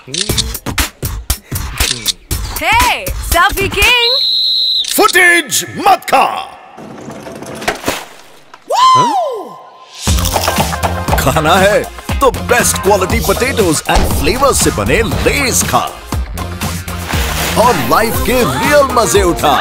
Hey, Selfie King! Footage मत खा खाना है तो best quality potatoes and flavour से बने लेस खा और लाइफ के रियल मज़े उठा।